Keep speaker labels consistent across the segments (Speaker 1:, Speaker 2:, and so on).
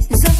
Speaker 1: So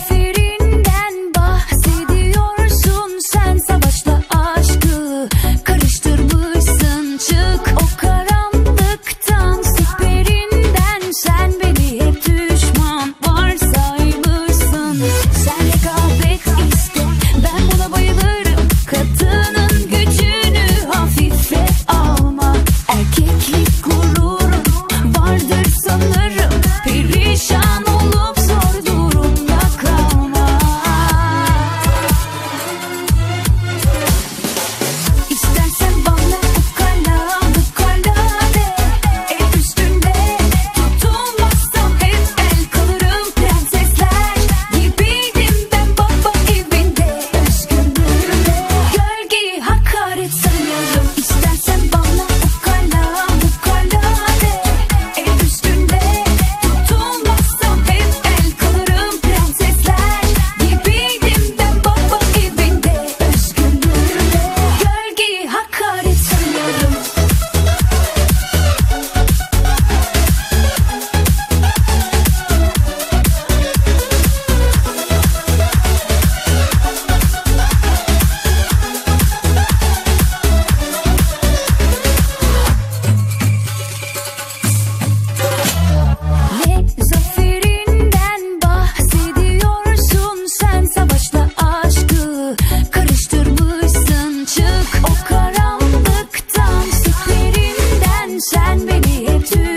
Speaker 1: and we need to